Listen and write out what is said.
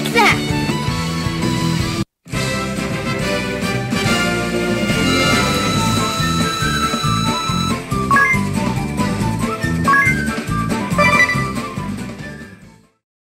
like that?